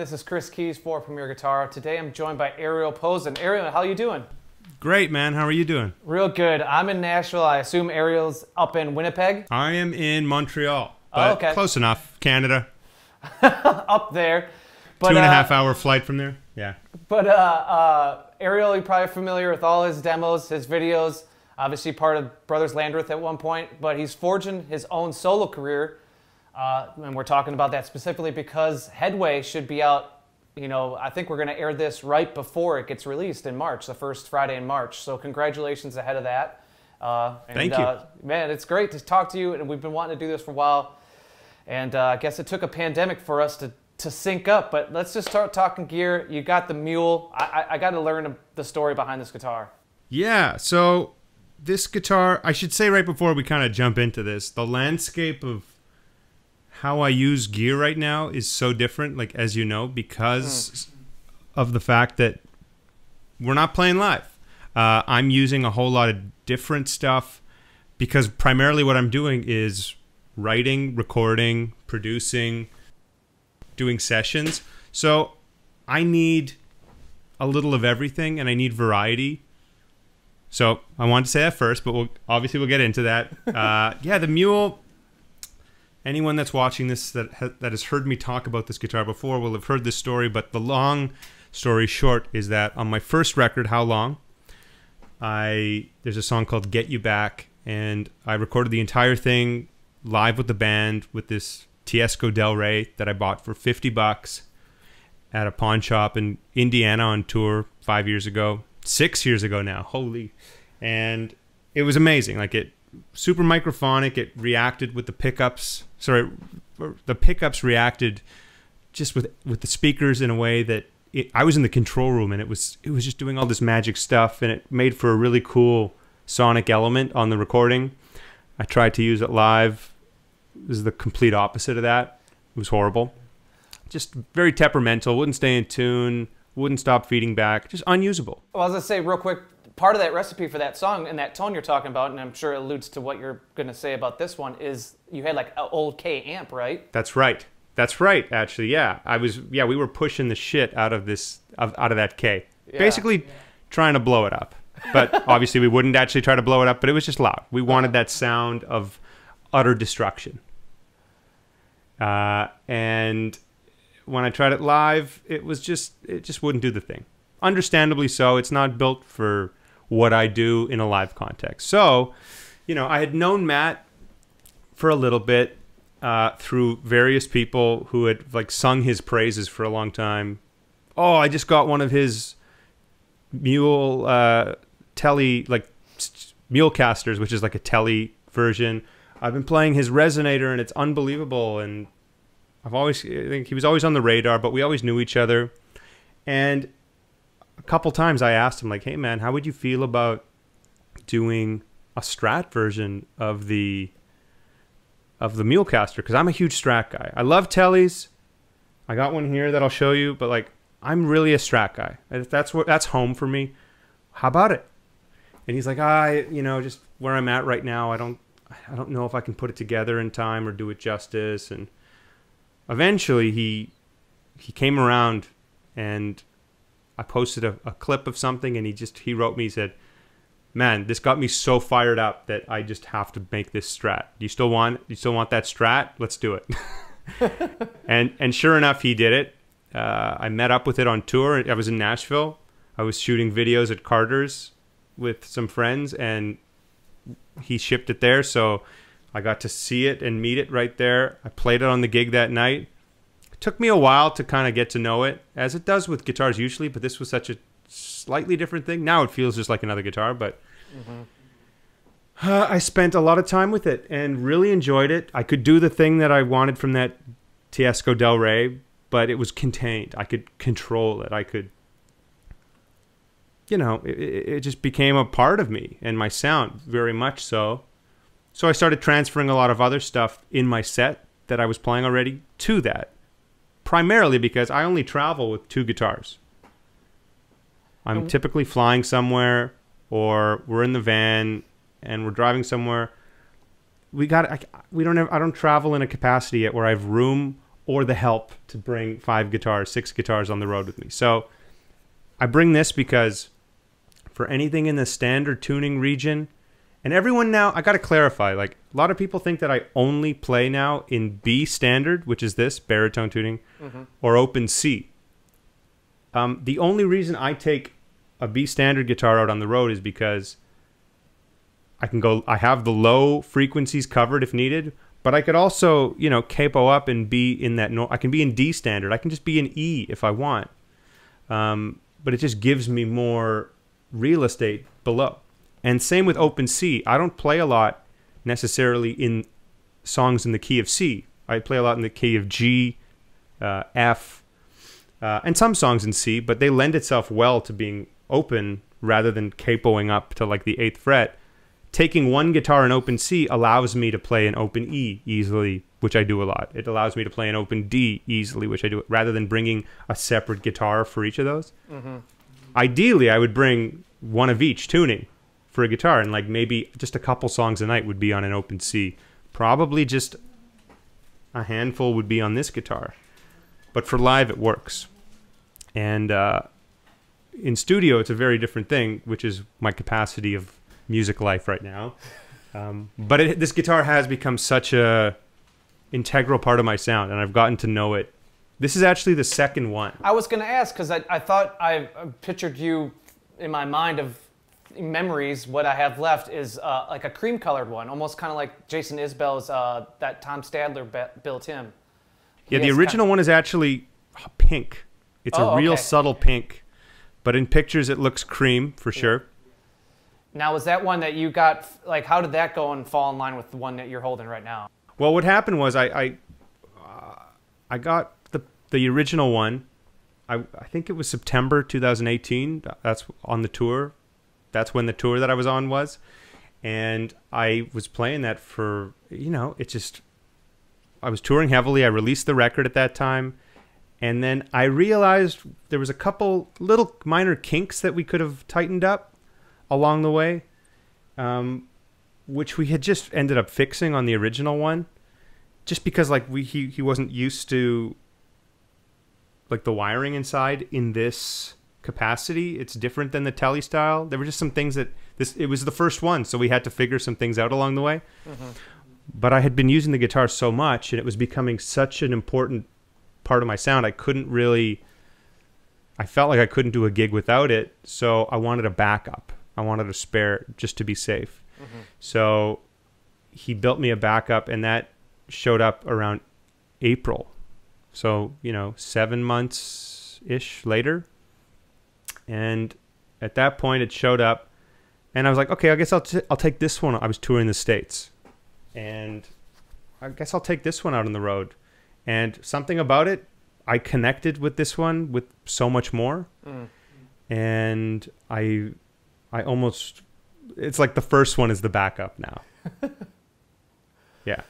This is Chris Kies for Premier Guitar. Today I'm joined by Ariel Posen. Ariel, how you doing? Great, man. How are you doing? Real good. I'm in Nashville. I assume Ariel's up in Winnipeg. I am in Montreal. But Oh, okay. Close enough. Canada. up there. But, Two and a uh, half hour flight from there. Yeah. But uh, uh, Ariel, you're probably familiar with all his demos, his videos. Obviously, part of Brothers Landreth at one point, but he's forging his own solo career. Uh, and we're talking about that specifically because Headway should be out. You know, I think we're going to air this right before it gets released in March, the first Friday in March. So, congratulations ahead of that. Uh, and, Thank you. Uh, man, it's great to talk to you, and we've been wanting to do this for a while. And uh, I guess it took a pandemic for us to, to sync up, but let's just start talking gear. You got the mule. I, I, I got to learn the story behind this guitar. Yeah. So this guitar, I should say right before we kind of jump into this, the landscape of how I use gear right now is so different, like as you know, because of the fact that we're not playing live. Uh, I'm using a whole lot of different stuff because primarily what I'm doing is writing, recording, producing, doing sessions. So I need a little of everything and I need variety. So I wanted to say that first, but we'll obviously we'll get into that. Uh, yeah, the mule. Anyone that's watching this that ha- that has heard me talk about this guitar before will have heard this story. But the long story short is that on my first record, How Long, I there's a song called Get You Back, and I recorded the entire thing live with the band with this Teisco Del Rey that I bought for fifty bucks at a pawn shop in Indiana on tour five years ago, six years ago now. Holy, and it was amazing. Like it, super microphonic. It reacted with the pickups. Sorry, the pickups reacted just with with the speakers in a way that it, I was in the control room and it was it was just doing all this magic stuff and it made for a really cool sonic element on the recording. I tried to use it live. It was the complete opposite of that. It was horrible. Just very temperamental. Wouldn't stay in tune. Wouldn't stop feeding back. Just unusable. Well, as I say real quick part of that recipe for that song and that tone you're talking about, and I'm sure it alludes to what you're going to say about this one, is you had like an old Kay amp, right? That's right. That's right. Actually, yeah. I was. Yeah, we were pushing the shit out of this of, out of that Kay. Yeah. Basically, trying to blow it up. But obviously, we wouldn't actually try to blow it up. But it was just loud. We wanted that sound of utter destruction. Uh, and when I tried it live, it was just it just wouldn't do the thing. Understandably so. It's not built for what I do in a live context. So, you know, I had known Matt for a little bit uh, through various people who had like sung his praises for a long time. Oh, I just got one of his mule uh, telly like mule casters, which is like a telly version. I've been playing his resonator and it's unbelievable. And I've always I think he was always on the radar, but we always knew each other. And a couple times I asked him like, "Hey man, how would you feel about doing a Strat version of the of the Mulecaster because I'm a huge Strat guy. I love Tellys. I got one here that I'll show you, but like I'm really a Strat guy. That's what that's home for me. How about it? And he's like, I, you know, just where I'm at right now, I don't, I don't know if I can put it together in time or do it justice. And eventually, he, he came around, and I posted a, a clip of something, and he just he wrote me, he said, man, this got me so fired up that I just have to make this strat. Do you still want you still want that strat? Let's do it. and and sure enough, he did it. Uh, I met up with it on tour. I was in Nashville. I was shooting videos at Carter's with some friends, and he shipped it there. So I got to see it and meet it right there. I played it on the gig that night. Took me a while to kind of get to know it, as it does with guitars usually, but this was such a slightly different thing. Now it feels just like another guitar, but uh, I spent a lot of time with it and really enjoyed it. I could do the thing that I wanted from that Teisco Del Rey, but it was contained. I could control it. I could, you know, it it just became a part of me and my sound, very much so. So I started transferring a lot of other stuff in my set that I was playing already to that, primarily because I only travel with two guitars. I'm Mm. typically flying somewhere or we're in the van and we're driving somewhere. We got I, we don't have I don't travel in a capacity yet where I have room or the help to bring five guitars, six guitars on the road with me. So I bring this because for anything in the standard tuning region, and everyone now, I got to clarify, like a lot of people think that I only play now in B standard, which is this baritone tuning, or open C. Um, the only reason I take a B standard guitar out on the road is because I can go. I have the low frequencies covered if needed, but I could also, you know, capo up and be in that. No, I can be in D standard. I can just be in E if I want. Um, but it just gives me more real estate below. And same with open C. I don't play a lot necessarily in songs in the key of C. I play a lot in the key of G, uh, F, uh, and some songs in C, but they lend itself well to being open rather than capoing up to like the eighth fret. Taking one guitar in open C allows me to play an open E easily, which I do a lot. It allows me to play an open D easily, which I do, rather than bringing a separate guitar for each of those. Ideally, I would bring one of each tuning for a guitar, and like maybe just a couple songs a night would be on an open C. Probably just a handful would be on this guitar, but for live it works. And uh, in studio, it's a very different thing, which is my capacity of music life right now. Um, but it, this guitar has become such a integral part of my sound, and I've gotten to know it. This is actually the second one. I was going to ask because I, I thought I uh, pictured you in my mind of memories. What I have left is uh, like a cream colored one, almost kind of like Jason Isbell's uh, that Tom Stadler built him. Yeah, He the original one is actually pink. It's Oh, a real okay. subtle pink, but in pictures it looks cream for sure. Now, was that one that you got? Like, how did that go and fall in line with the one that you're holding right now? Well, what happened was I I, uh, I got the the original one. I I think it was September 2018. That's on the tour. That's when the tour that I was on was, and I was playing that for you know it just. I was touring heavily. I released the record at that time, and then I realized there was a couple little minor kinks that we could have tightened up along the way. Um, which we had just ended up fixing on the original one just because like we he, he wasn't used to like the wiring inside in this capacity. It's different than the telly style. There were just some things that this it was the first one so we had to figure some things out along the way. Mm-hmm. But i had been using the guitar so much and it was becoming such an important part of my sound i couldn't really i felt like i couldn't do a gig without it so i wanted a backup. I wanted a spare just to be safe. Mm-hmm. So he built me a backup, and that showed up around April. So, you know, seven months ish later. And at that point, it showed up, and I was like, okay, I guess I'll, t- I'll take this one. I was touring the States, and I guess I'll take this one out on the road. And something about it, I connected with this one with so much more. Mm. And I, I almost it's like the first one is the backup now. yeah.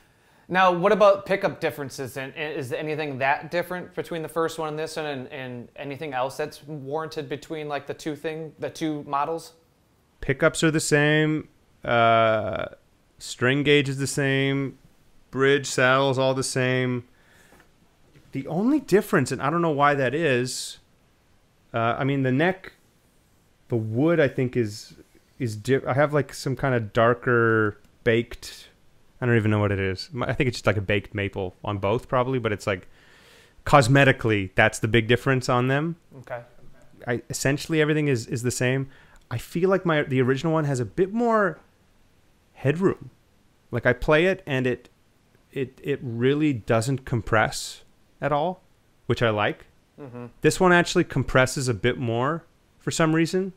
Now, what about pickup differences? And is anything that different between the first one and this one, and, and anything else that's warranted between like the two thing, the two models? Pickups are the same. Uh, string gauge is the same. Bridge saddles all the same. The only difference, and I don't know why that is. Uh, I mean, the neck, the wood, I think is is. Di- I have like some kind of darker baked. I don't even know what it is. I think it's just like a baked maple on both, probably, but it's like cosmetically that's the big difference on them. Okay. I essentially everything is is the same. I feel like my the original one has a bit more headroom. Like I play it and it it it really doesn't compress at all, which I like. Mm-hmm. This one actually compresses a bit more for some reason.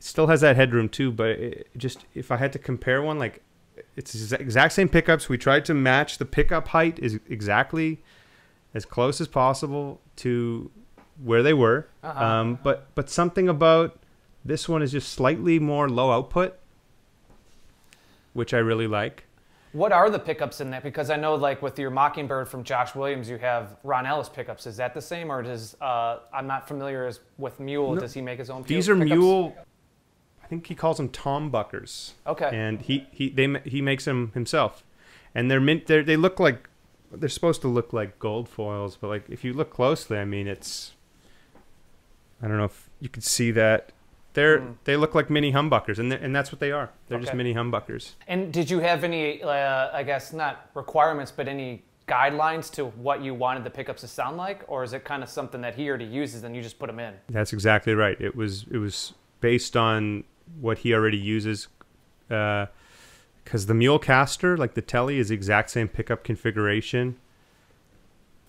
Still has that headroom too, but just if I had to compare one, like it's exa- exact same pickups. We tried to match the pickup height is exactly as close as possible to where they were. Uh-huh. Um, but but something about this one is just slightly more low output, which I really like. What are the pickups in that? Because I know, like with your Mockingbird from Josh Williams, you have Ron Ellis pickups. Is that the same, or does uh, I'm not familiar as, with Mule? No. Does he make his own? These are pickups? mule. I think he calls them Tom Buckers. Okay. and he he they he makes them himself, and they're mint. They're, they look like they're supposed to look like gold foils, but like if you look closely, I mean, it's I don't know if you could see that they're Mm. they look like mini humbuckers, and and that's what they are. They're just mini humbuckers. And did you have any, uh, I guess, not requirements, but any guidelines to what you wanted the pickups to sound like, or is it kind of something that he already uses and you just put them in? That's exactly right. It was it was based on what he already uses, uh, because the Mulecaster, like the Telly, is the exact same pickup configuration.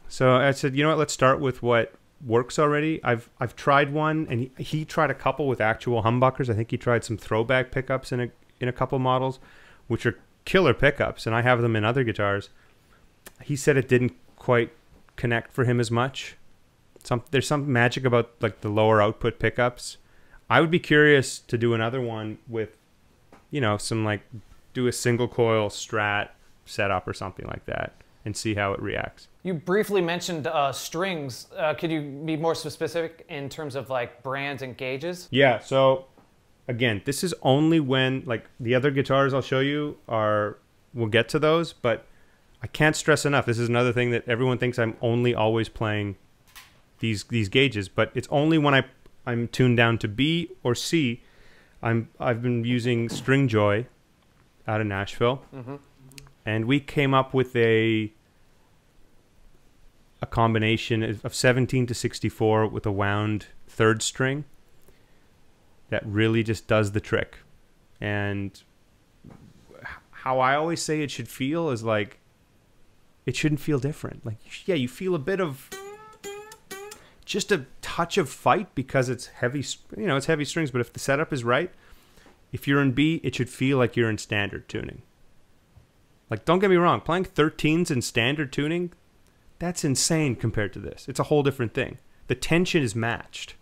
So I said, you know what? Let's start with what works already. I've I've tried one, and he, he tried a couple with actual humbuckers. I think he tried some throwback pickups in a in a couple models, which are killer pickups, and I have them in other guitars. He said it didn't quite connect for him as much some there's some magic about like the lower output pickups. I would be curious to do another one with, you know, some like do a single coil strat setup or something like that and see how it reacts. You briefly mentioned uh, strings. Uh, could you be more specific in terms of like brands and gauges? Yeah, so again, this is only when like the other guitars I'll show you are we'll get to those, but I can't stress enough. This is another thing that everyone thinks I'm only always playing these these gauges, but it's only when I I'm tuned down to B or C. I'm I've been using Stringjoy out of Nashville, Mm-hmm. and we came up with a a combination of of 17 to 64 with a wound third string that really just does the trick. And how I always say it should feel is like it shouldn't feel different. Like yeah, you feel a bit of just a touch of fight because it's heavy, you know, it's heavy strings, but if the setup is right, if you're in B, it should feel like you're in standard tuning. Like don't get me wrong, playing 13s in standard tuning, that's insane compared to this. It's a whole different thing. The tension is matched,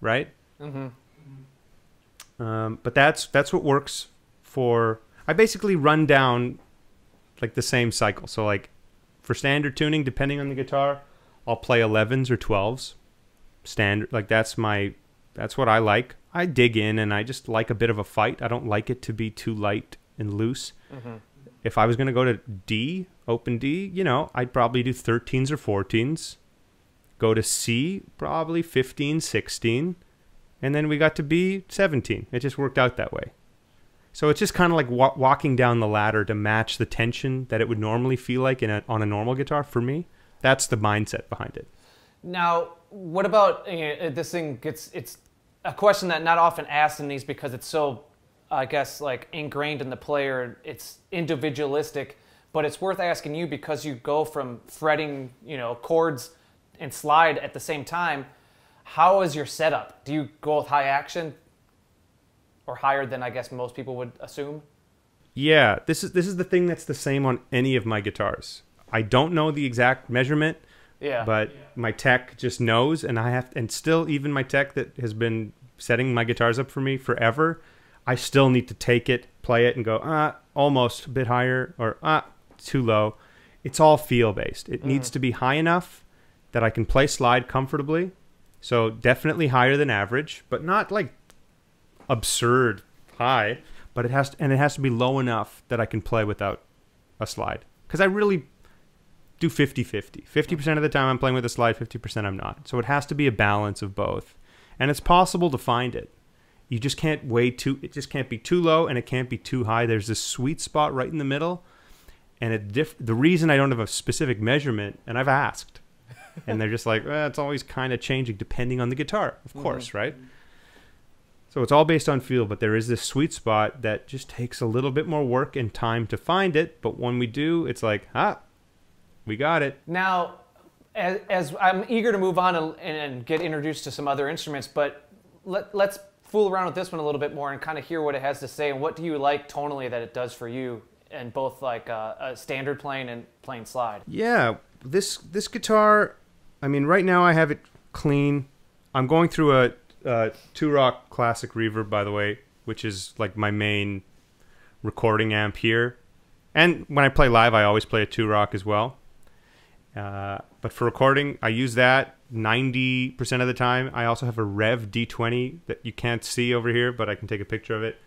right? Mm-hmm. Um, but that's that's what works for. I basically run down like the same cycle. So like for standard tuning, depending on the guitar, I'll play 11s or 12s. Standard, like that's my that's what I like. I dig in and I just like a bit of a fight. I don't like it to be too light and loose. Mm-hmm. If I was going to go to D, open D, you know, I'd probably do 13s or 14s. Go to C, probably 15, 16 and then we got to B, 17. It just worked out that way. So it's just kind of like wa- walking down the ladder to match the tension that it would normally feel like in a, on a normal guitar. For me, that's the mindset behind it. Now, what about uh, this thing? Gets it's a question that not often asked in these because it's so, I guess, like ingrained in the player. It's individualistic, but it's worth asking you because you go from fretting, you know, chords and slide at the same time. How is your setup? Do you go with high action or higher than I guess most people would assume? Yeah, this is this is the thing that's the same on any of my guitars. I don't know the exact measurement, Yeah. but my tech just knows, and I have, and still even my tech that has been setting my guitars up for me forever, I still need to take it, play it, and go ah, almost a bit higher or ah, too low. It's all feel based. It needs to be high enough that I can play slide comfortably. So definitely higher than average, but not like absurd high. But it has to, and it has to be low enough that I can play without a slide. Because I really do 50 50. 50% of the time I'm playing with a slide, 50% I'm not. So it has to be a balance of both. And it's possible to find it. You just can't way too, it just can't be too low and it can't be too high. There's this sweet spot right in the middle. And it diff- the reason I don't have a specific measurement, and I've asked, and they're just like, eh, it's always kind of changing depending on the guitar, of course, right? So it's all based on feel, but there is this sweet spot that just takes a little bit more work and time to find it. But when we do, it's like, ah, we got it. Now, as, as I'm eager to move on and, and get introduced to some other instruments, but let, let's fool around with this one a little bit more and kind of hear what it has to say and what do you like tonally that it does for you and both like uh, a standard playing and playing slide. Yeah, this this guitar, I mean, right now I have it clean. I'm going through a, a Two Rock Classic Reverb, by the way, which is like my main recording amp here. And when I play live, I always play a Two Rock as well. Uh, but for recording, I use that 90% of the time. I also have a Revv D20 that you can't see over here, but I can take a picture of it.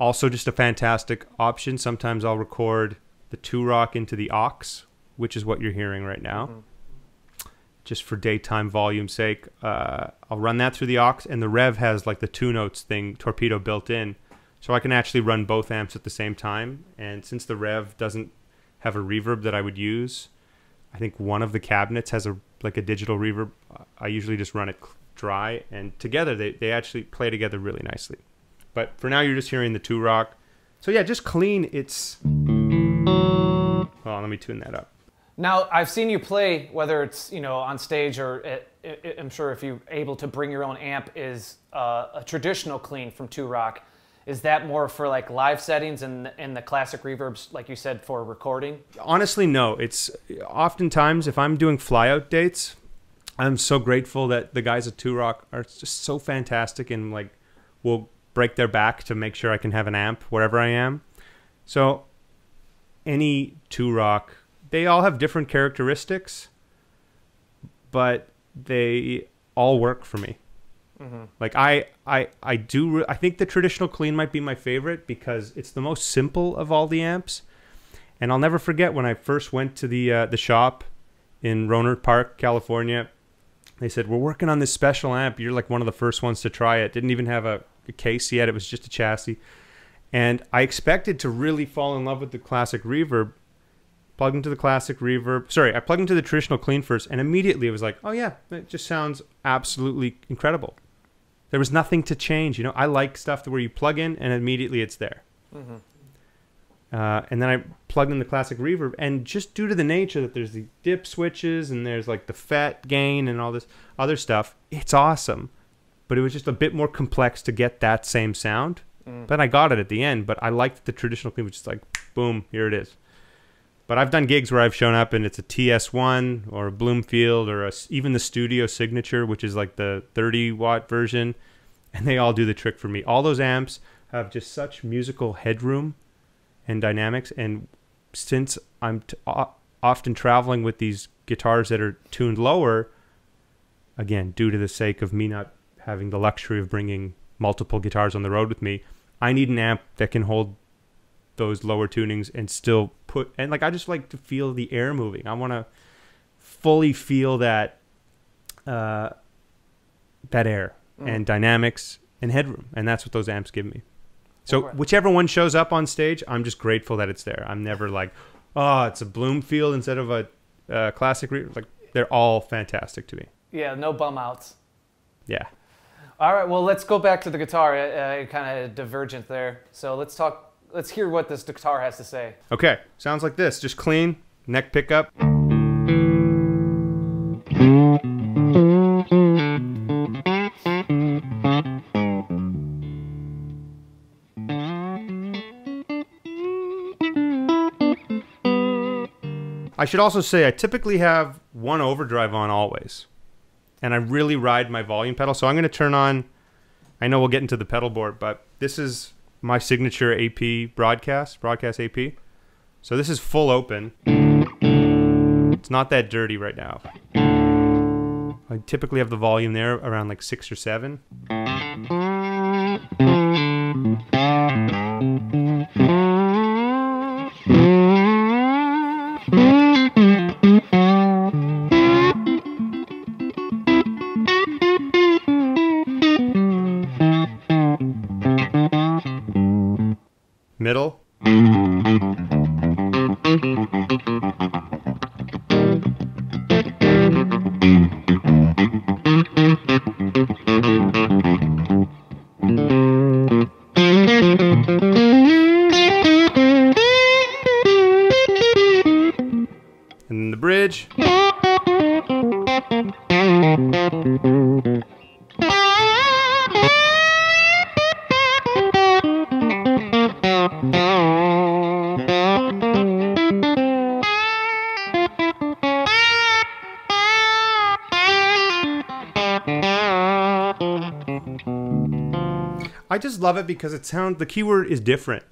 Also, just a fantastic option. Sometimes I'll record the two rock into the aux which is what you're hearing right now. Just for daytime volume sake, uh, I'll run that through the aux, and the Revv has like the two notes thing torpedo built in, so I can actually run both amps at the same time. And since the Revv doesn't have a reverb that I would use, I think one of the cabinets has a like a digital reverb. I usually just run it dry, and together they, they actually play together really nicely. But for now, you're just hearing the two rock. So yeah, just clean. It's well, let me tune that up. Now, I've seen you play, whether it's you know on stage or it, it, I'm sure if you're able to bring your own amp, is uh, a traditional clean from Two Rock. Is that more for like live settings and and the classic reverbs, like you said, for recording? Honestly, no. It's oftentimes if I'm doing flyout dates, I'm so grateful that the guys at Two Rock are just so fantastic and like will break their back to make sure I can have an amp wherever I am. So any Two Rock they all have different characteristics, but they all work for me. Mm-hmm. Like I, I, I do. I think the traditional clean might be my favorite because it's the most simple of all the amps. And I'll never forget when I first went to the uh, the shop in Rohnert Park, California. They said we're working on this special amp. You're like one of the first ones to try it. Didn't even have a, a case yet. It was just a chassis. And I expected to really fall in love with the classic reverb, plugged into the classic reverb. Sorry, I plugged into the traditional clean first, and immediately it was like, oh yeah, it just sounds absolutely incredible. There was nothing to change. You know, I like stuff where you plug in and immediately it's there. Mm-hmm. Uh, and then I plugged in the classic reverb, and just due to the nature that there's the dip switches and there's like the fat gain and all this other stuff, it's awesome. But it was just a bit more complex to get that same sound. Mm. But I got it at the end. But I liked the traditional clean, which is like, boom, here it is. But I've done gigs where I've shown up and it's a TS1 or a Bloomfield or a, even the Studio Signature, which is like the 30 watt version, and they all do the trick for me. All those amps have just such musical headroom and dynamics. And since I'm t- often traveling with these guitars that are tuned lower, again, due to the sake of me not having the luxury of bringing multiple guitars on the road with me, I need an amp that can hold those lower tunings and still put and like I just like to feel the air moving. I want to fully feel that uh, that air mm. and dynamics and headroom, and that's what those amps give me. So whichever one shows up on stage, I'm just grateful that it's there. I'm never like, oh, it's a Bloomfield instead of a uh, classic. Re-. Like they're all fantastic to me. Yeah, no bum outs. Yeah. All right, well, let's go back to the guitar. Uh, kind of divergent there. So let's talk let's hear what this guitar has to say. Okay, sounds like this. Just clean, neck pickup. I should also say I typically have one overdrive on always. And I really ride my volume pedal. So I'm going to turn on, I know we'll get into the pedal board, but this is my signature AP broadcast, broadcast AP. So this is full open. It's not that dirty right now. I typically have the volume there around like six or seven. I just love it because it sounds the keyword is different.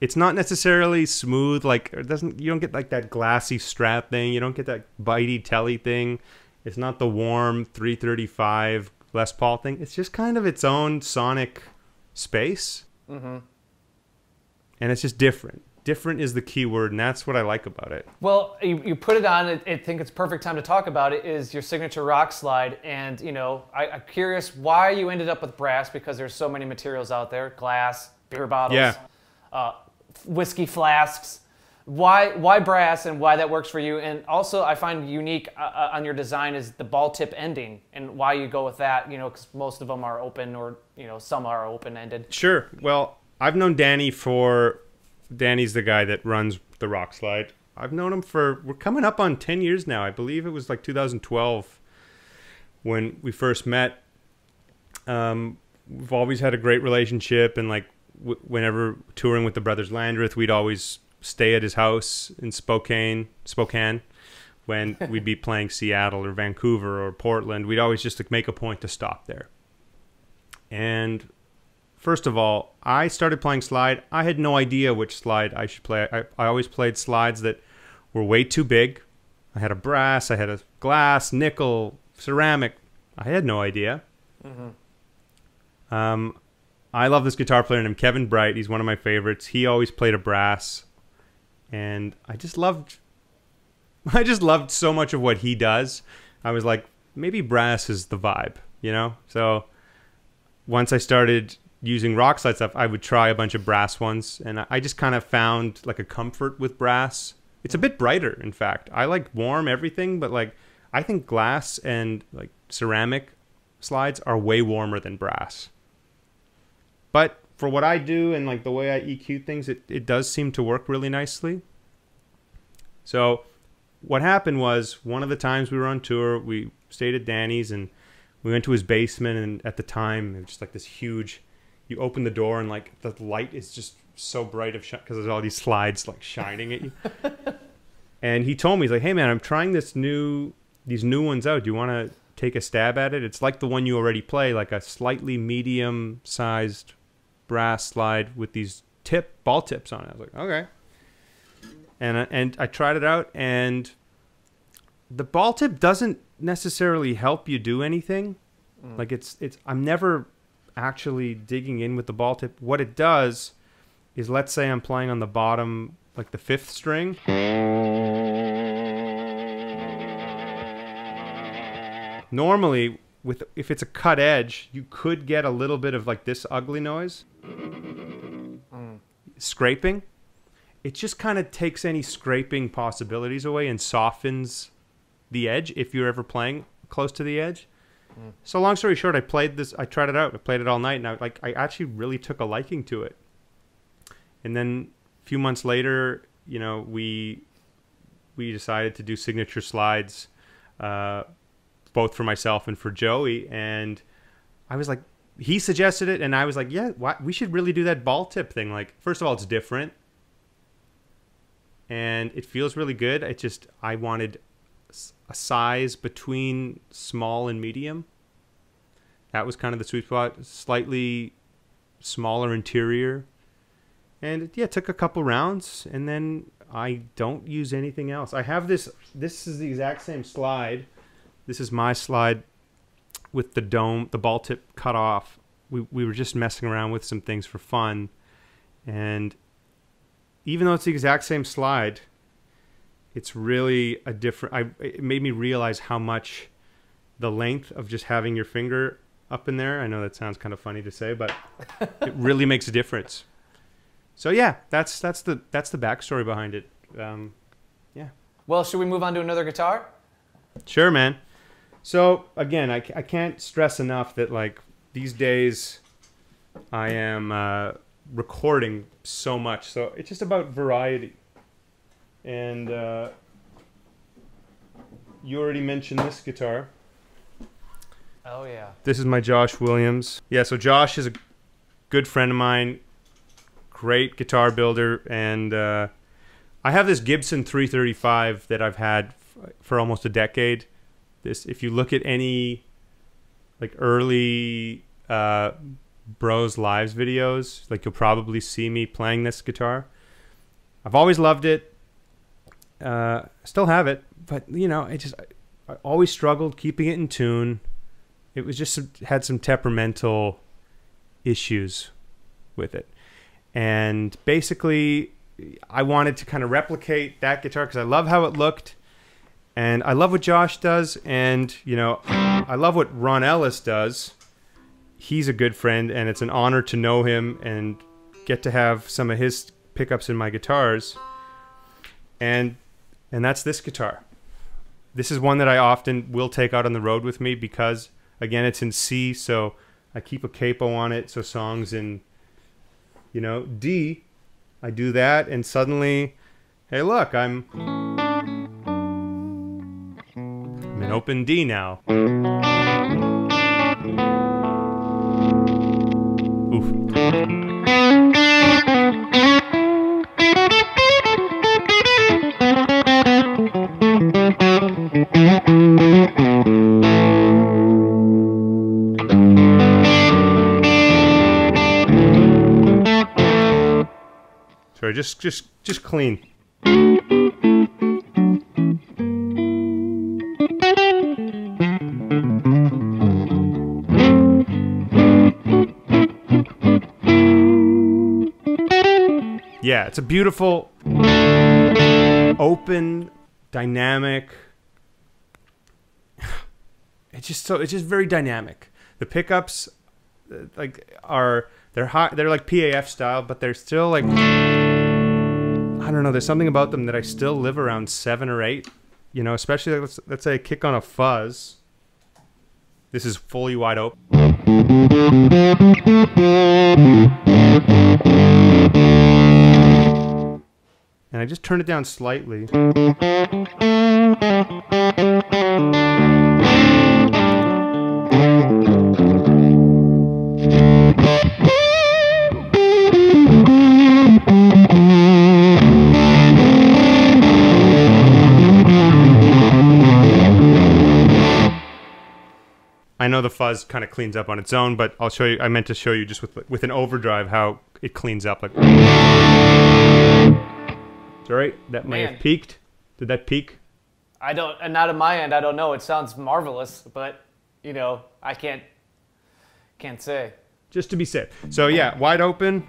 It's not necessarily smooth, like it doesn't you don't get like that glassy strat thing. You don't get that bitey telly thing. It's not the warm 335 Les Paul thing. It's just kind of its own sonic space, mm-hmm. and it's just different. Different is the key word, and that's what I like about it. Well, you, you put it on. I think it's perfect time to talk about it. Is your signature rock slide, and you know, I, I'm curious why you ended up with brass because there's so many materials out there: glass, beer bottles, Yeah. uh, whiskey flasks. Why why brass and why that works for you? And also, I find unique uh, uh, on your design is the ball tip ending and why you go with that. You know, because most of them are open or you know some are open ended. Sure. Well, I've known Danny for. Danny's the guy that runs the rock slide. I've known him for. We're coming up on 10 years now. I believe it was like 2012 when we first met. Um, we've always had a great relationship, and like w- whenever touring with the Brothers Landreth, we'd always stay at his house in Spokane, Spokane. When we'd be playing Seattle or Vancouver or Portland, we'd always just like, make a point to stop there. And first of all, I started playing slide. I had no idea which slide I should play. I, I always played slides that were way too big. I had a brass, I had a glass, nickel, ceramic. I had no idea. Um, I love this guitar player named Kevin Breit. He's one of my favorites. He always played a brass, and I just loved. I just loved so much of what he does. I was like, maybe brass is the vibe, you know. So once I started using rock slide stuff, I would try a bunch of brass ones, and I- just kind of found like a comfort with brass. It's a bit brighter, in fact. I like warm everything, but like I think glass and like ceramic slides are way warmer than brass. But for what I do and like the way I EQ things, it, it does seem to work really nicely. So what happened was one of the times we were on tour, we stayed at Danny's and we went to his basement and at the time it was just like this huge you open the door and like the light is just so bright of because there's all these slides like shining at you. and he told me he's like, "Hey man, I'm trying this new these new ones out. Do you want to take a stab at it? It's like the one you already play, like a slightly medium sized brass slide with these tip ball tips on it." I was like, "Okay." And I, and I tried it out and the ball tip doesn't necessarily help you do anything. Mm. Like it's it's I'm never actually digging in with the ball tip. What it does is let's say I'm playing on the bottom like the fifth string. Normally with if it's a cut edge, you could get a little bit of like this ugly noise. Mm. Scraping. It just kind of takes any scraping possibilities away and softens the edge if you're ever playing close to the edge. So long story short, I played this. I tried it out. I played it all night, and I like I actually really took a liking to it. And then a few months later, you know, we we decided to do signature slides, uh, both for myself and for Joey. And I was like, he suggested it, and I was like, yeah, why, we should really do that ball tip thing. Like, first of all, it's different, and it feels really good. It just I wanted a size between small and medium. That was kind of the sweet spot. Slightly smaller interior. And yeah, took a couple rounds and then I don't use anything else. I have this this is the exact same slide. This is my slide with the dome, the ball tip cut off. We we were just messing around with some things for fun. And even though it's the exact same slide, it's really a different I it made me realize how much the length of just having your finger up in there. I know that sounds kind of funny to say, but it really makes a difference. So yeah, that's that's the that's the backstory behind it. Um, yeah Well, should we move on to another guitar? sure, man. So again, I, I can't stress enough that like these days, I am uh, recording so much. So it's just about variety. And uh, you already mentioned this guitar. Oh yeah. This is my Josh Williams. Yeah, so Josh is a good friend of mine, great guitar builder, and uh, I have this Gibson 335 that I've had f- for almost a decade. This, if you look at any like early uh, Bros Lives videos, like you'll probably see me playing this guitar. I've always loved it. Uh, still have it, but you know, I just I always struggled keeping it in tune it was just some, had some temperamental issues with it and basically I wanted to kind of replicate that guitar because I love how it looked, and I love what Josh does, and you know, I love what Ron Ellis does. He's a good friend, and it's an honor to know him and get to have some of his pickups in my guitars. And and that's this guitar. This is one that I often will take out on the road with me because again it's in C, so I keep a capo on it, so songs in you know, D, I do that and suddenly hey look, I'm I'm in open D now. Oof. Sorry, just just just clean. Yeah, it's a beautiful, open, dynamic. It's just so it's just very dynamic. The pickups, uh, like are they're hot. They're like PAF style, but they're still like I don't know. There's something about them that I still live around seven or eight. You know, especially let's, let's say I kick on a fuzz. This is fully wide open. And I just turn it down slightly. I know the fuzz kind of cleans up on its own, but I'll show you. I meant to show you just with with an overdrive how it cleans up. Like, sorry, that might Man. have peaked. Did that peak? I don't, and not on my end. I don't know. It sounds marvelous, but you know, I can't, can't say. Just to be safe. So yeah, wide open.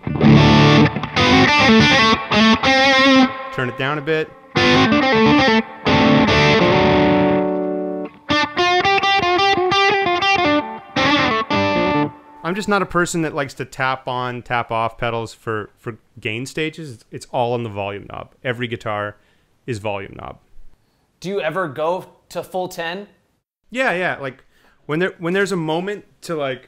Turn it down a bit. I'm just not a person that likes to tap on, tap off pedals for for gain stages. It's, it's all on the volume knob. Every guitar is volume knob. Do you ever go to full ten? Yeah, yeah. Like when there when there's a moment to like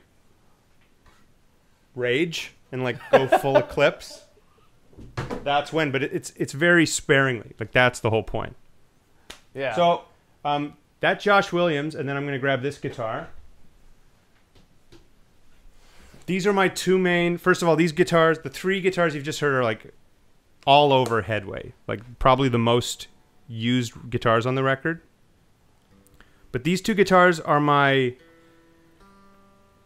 rage and like go full eclipse, that's when. But it's it's very sparingly. Like that's the whole point. Yeah. So um, that Josh Williams, and then I'm gonna grab this guitar. These are my two main. First of all, these guitars, the three guitars you've just heard are like all over Headway, like probably the most used guitars on the record. But these two guitars are my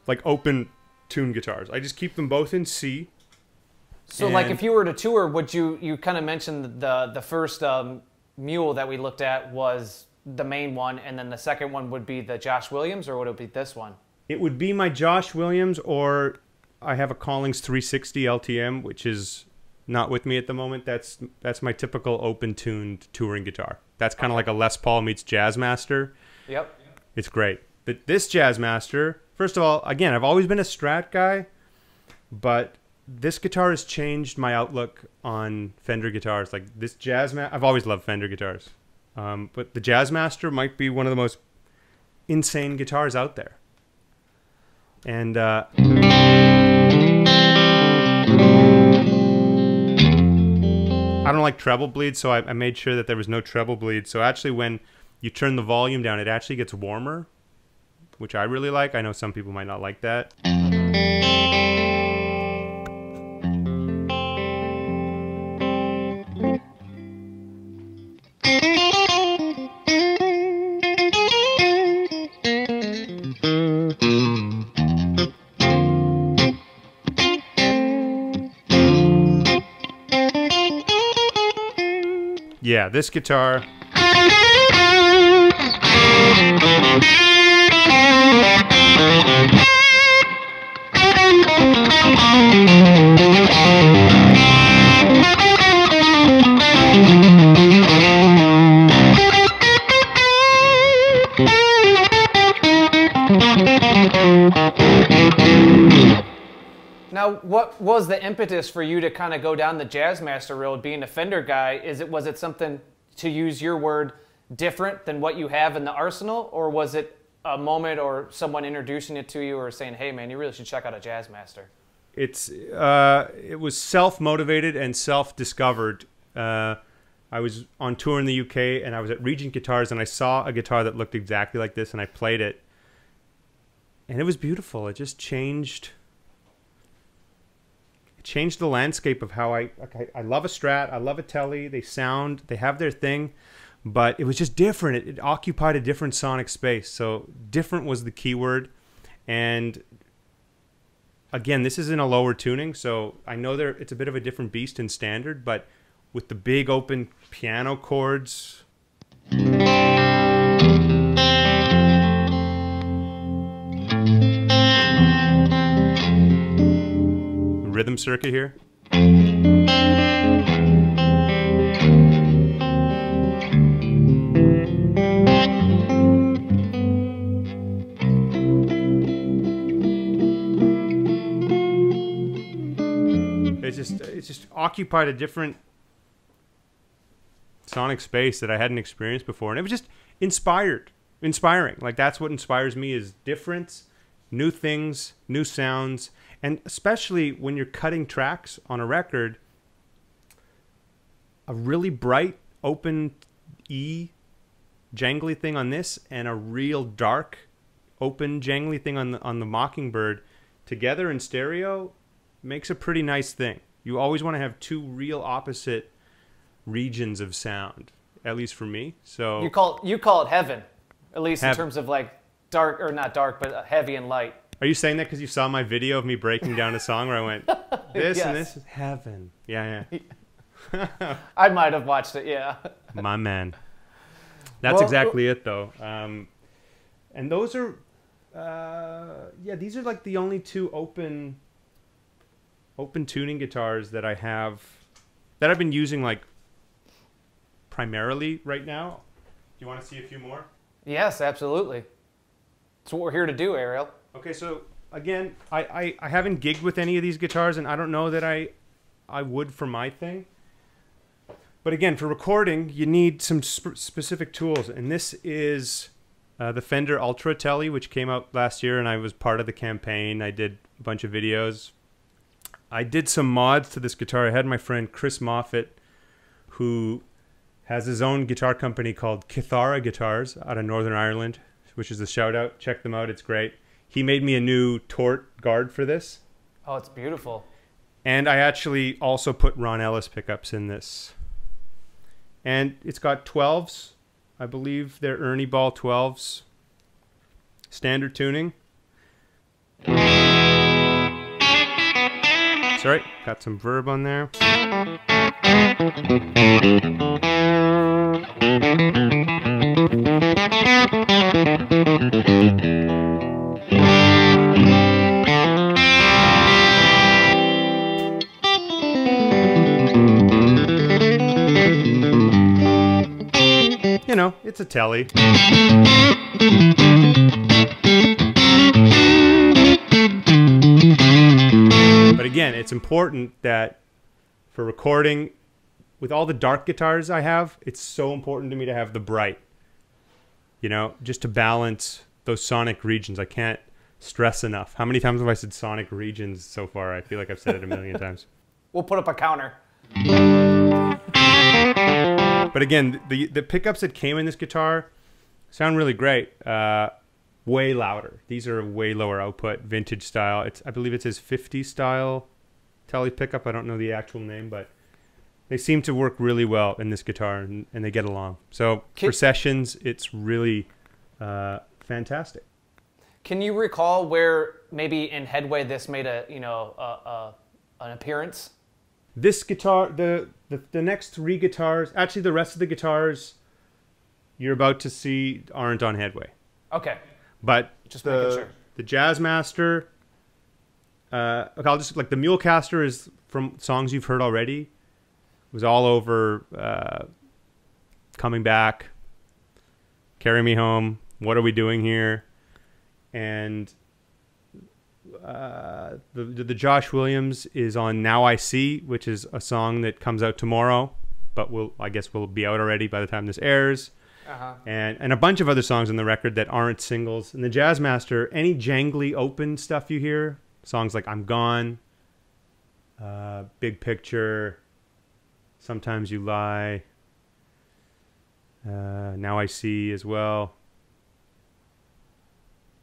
like open tune guitars. I just keep them both in C. So, like, if you were to tour, would you? You kind of mentioned the the first um, mule that we looked at was the main one, and then the second one would be the Josh Williams, or would it be this one? It would be my Josh Williams, or I have a Collings 360 LTM, which is not with me at the moment. That's that's my typical open tuned touring guitar. That's kind of like a Les Paul meets Jazzmaster. Yep. It's great. But this Jazzmaster, first of all, again, I've always been a Strat guy, but this guitar has changed my outlook on Fender guitars. Like this Jazzmaster, I've always loved Fender guitars, um, but the Jazzmaster might be one of the most insane guitars out there. And uh, I don't like treble bleed, so I, I made sure that there was no treble bleed. So actually, when you turn the volume down, it actually gets warmer, which I really like. I know some people might not like that. This guitar. What was the impetus for you to kind of go down the Jazzmaster road, being a Fender guy? Is it was it something to use your word different than what you have in the arsenal, or was it a moment or someone introducing it to you or saying, "Hey, man, you really should check out a Jazzmaster"? It's uh, it was self motivated and self discovered. Uh, I was on tour in the UK and I was at Regent Guitars and I saw a guitar that looked exactly like this and I played it, and it was beautiful. It just changed. Changed the landscape of how I I, love a Strat. I love a Tele. They sound. They have their thing but it was just different. It, it, occupied a different sonic space. So different was the keyword, and again, this is in a lower tuning, so I know there it's a bit of a different beast in standard, but with the big open piano chords. Rhythm circuit here. It just it just occupied a different sonic space that I hadn't experienced before, and it was just inspired, inspiring. Like that's what inspires me is difference, new things, new sounds, and especially when you're cutting tracks on a record, a really bright open E jangly thing on this and a real dark open jangly thing on the on the Mockingbird together in stereo makes a pretty nice thing. You always want to have two real opposite regions of sound, at least for me. So you call you call it heaven, at least in terms of like dark or not dark, but heavy and light. Are you saying that because you saw my video of me breaking down a song where I went, this yes. and this is heaven? Yeah, yeah. I might have watched it. Yeah. My man. That's well, exactly it, though. Um, and those are, uh, yeah, these are like the only two open open tuning guitars that I have that I've been using like primarily right now. Do you want to see a few more? Yes, absolutely. That's what we're here to do, Ariel. Okay, so again, I, I, I haven't gigged with any of these guitars, and I don't know that I I would for my thing. But again, for recording, you need some sp- specific tools, and this is uh, the Fender Ultra Tele, which came out last year, and I was part of the campaign. I did a bunch of videos I did some mods to this guitar. I had my friend Chris Moffett, who has his own guitar company called Kithara Guitars out of Northern Ireland, which is a shout out. Check them out, it's great. He made me a new Tort guard for this. Oh, it's beautiful. And I actually also put Ron Ellis pickups in this. And it's got 12s. I believe they're Ernie Ball 12s. Standard tuning. Sorry, got some verb on there. You know, it's a telly. But again, it's important that for recording, with all the dark guitars I have, it's so important to me to have the bright. You know, just to balance those sonic regions. I can't stress enough. How many times have I said sonic regions so far? I feel like I've said it a million times. We'll put up a counter. But again, the the pickups that came in this guitar sound really great. Uh, way louder. These are way lower output, vintage style. It's I believe it's his 50 style Tele pickup. I don't know the actual name, but they seem to work really well in this guitar and, and they get along. So Can, for sessions, it's really uh, fantastic. Can you recall where maybe in Headway this made a you know a, a, an appearance? This guitar, the, the the next three guitars, actually the rest of the guitars you're about to see aren't on Headway. Okay. But just the sure. the Jazzmaster, uh, okay, I'll just like the Mulecaster is from songs you've heard already. It was all over uh, coming back, carry me home, what are we doing here? And uh, the the Josh Williams is on Now I See, which is a song that comes out tomorrow, but will I guess will be out already by the time this airs. Uh-huh. And and a bunch of other songs on the record that aren't singles. And the Jazz Master, any jangly open stuff you hear, songs like I'm Gone, uh, Big Picture, Sometimes You Lie, uh, Now I See as well.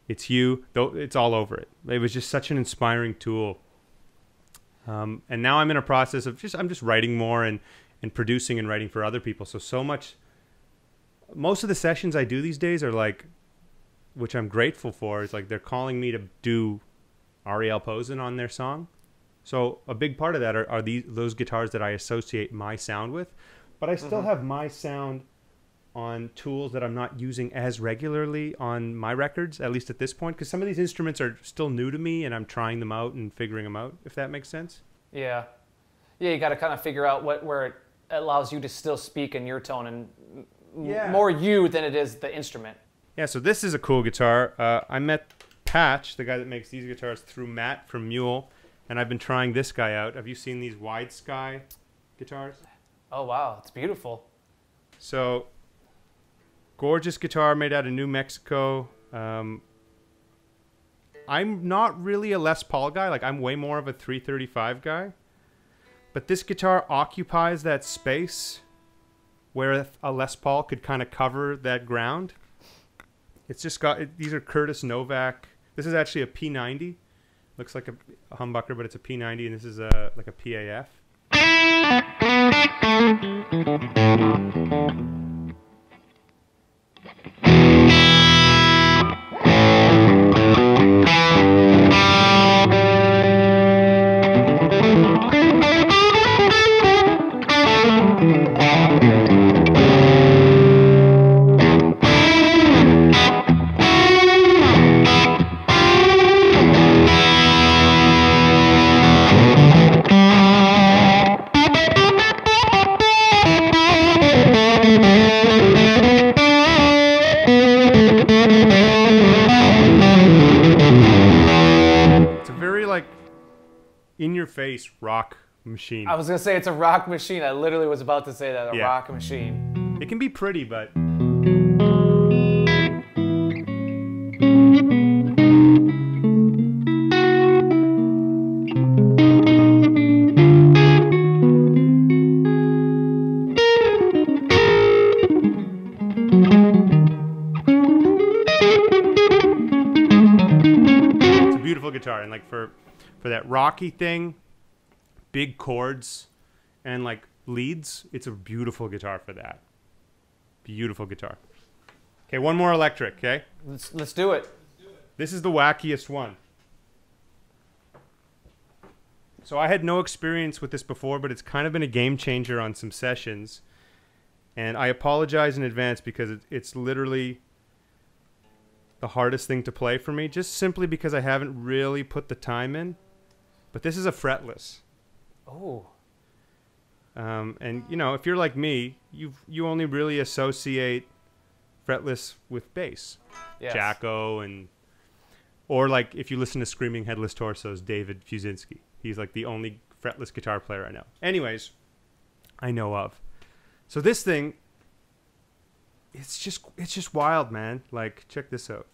It's you, though it's all over it. It was just such an inspiring tool. Um, and now I'm in a process of just I'm just writing more and and producing and writing for other people. So so much. Most of the sessions I do these days are like, which I'm grateful for. Is like they're calling me to do Ariel Posen on their song. So a big part of that are, are these those guitars that I associate my sound with, but I still have my sound on tools that I'm not using as regularly on my records, at least at this point, because some of these instruments are still new to me and I'm trying them out and figuring them out, if that makes sense. Yeah. Yeah, you got to kind of figure out what where it allows you to still speak in your tone and m- Yeah. more you than it is the instrument. Yeah, so this is a cool guitar. Uh, I met Patch, the guy that makes these guitars, through Matt from Mule, and I've been trying this guy out. Have you seen these Wide Sky guitars? Oh wow, it's beautiful. So, gorgeous guitar made out of New Mexico. Um, I'm not really a Les Paul guy. Like, I'm way more of a 335 guy. But this guitar occupies that space where a Les Paul could kind of cover that ground. It's just got it, these are Curtis Novak. This is actually a P90. Looks like a, humbucker, but it's a P90, and this is a like a PAF. Face rock machine. I was gonna say it's a rock machine. I literally was about to say that a Yeah. rock machine. It can be pretty, but it's a beautiful guitar, and like for for that rocky thing, big chords, and like leads, it's a beautiful guitar for that. Beautiful guitar. Okay, one more electric, okay? Let's let's do it. This is the wackiest one. So I had no experience with this before, but it's kind of been a game changer on some sessions. And I apologize in advance because it, it's literally the hardest thing to play for me, just simply because I haven't really put the time in. But this is a fretless. Oh, Um, and you know, if you're like me, you you only really associate fretless with bass, yes. Jaco, and or like if you listen to Screaming Headless Torsos, David Fiuczynski. He's like the only fretless guitar player I know. Anyways, I know of. So this thing, it's just it's just wild, man. Like check this out.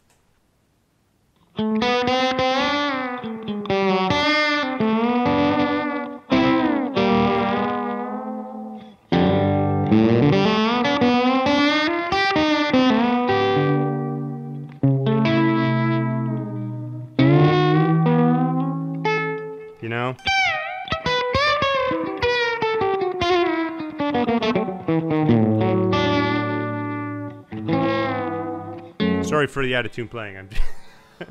For the attitude playing. I'm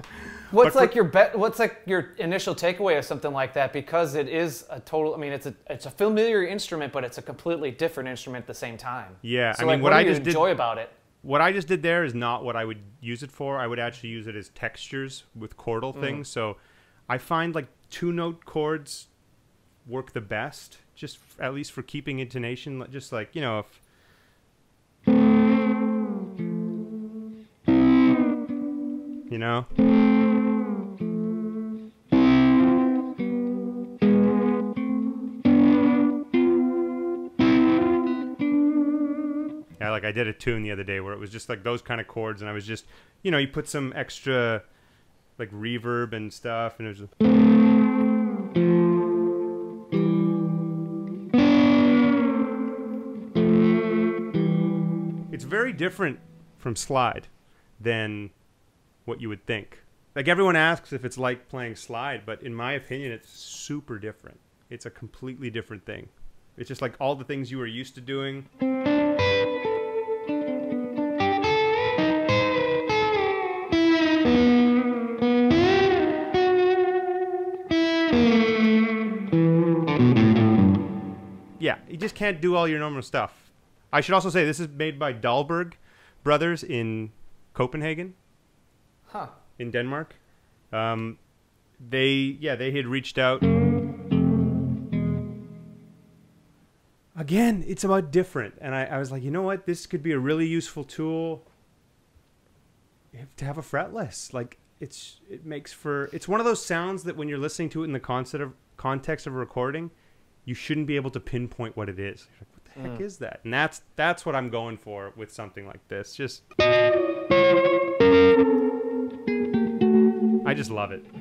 What's for- like your bet? What's like your initial takeaway of something like that? Because it is a total. I mean, it's a it's a familiar instrument, but it's a completely different instrument at the same time. Yeah, So I like, mean, what, what I just did- enjoy about it? what I just did there is not what I would use it for. I would actually use it as textures with chordal Mm. things. So I find like two note chords work the best, just f- at least for keeping intonation. Just like you know, if you know? Yeah, like I did a tune the other day where it was just like those kind of chords, and I was just, you know, you put some extra like reverb and stuff, and it was just. It's very different from slide than what you would think. Like everyone asks if it's like playing slide, but in my opinion, it's super different. It's a completely different thing. It's just like all the things you were used to doing. Yeah, you just can't do all your normal stuff. I should also say this is made by Dahlberg Brothers in Copenhagen Huh. in Denmark. Um, they yeah they had reached out. Again, it's about different, and I, I was like, you know what, this could be a really useful tool to have a fretless. Like it's it makes for it's one of those sounds that when you're listening to it in the concept of context of a recording, you shouldn't be able to pinpoint what it is. You're like, what the heck is that? And that's that's what I'm going for with something like this. Just I just love it.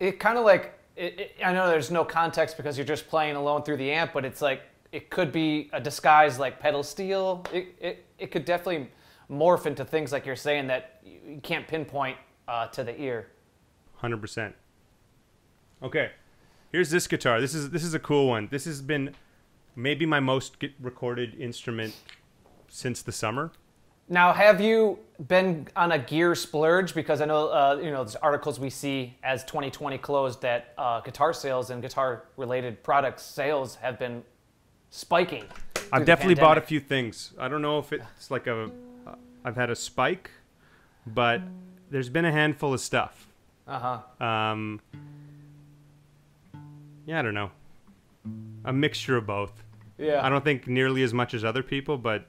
It kind of like it, it, I know there's no context because you're just playing alone through the amp, but it's like it could be a disguise like pedal steel. It it, it could definitely morph into things like you're saying that you can't pinpoint uh, to the ear. Hundred percent. Okay, here's this guitar. This is this is a cool one. This has been maybe my most get recorded instrument since the summer. Now, have you been on a gear splurge? Because I know, uh, you know, there's articles we see as 2020 closed that uh, guitar sales and guitar-related products sales have been spiking. I've definitely bought a few things. I don't know if it's like a uh, I've had a spike, but there's been a handful of stuff. Uh-huh. Um, yeah, I don't know. A mixture of both. Yeah. I don't think nearly as much as other people, but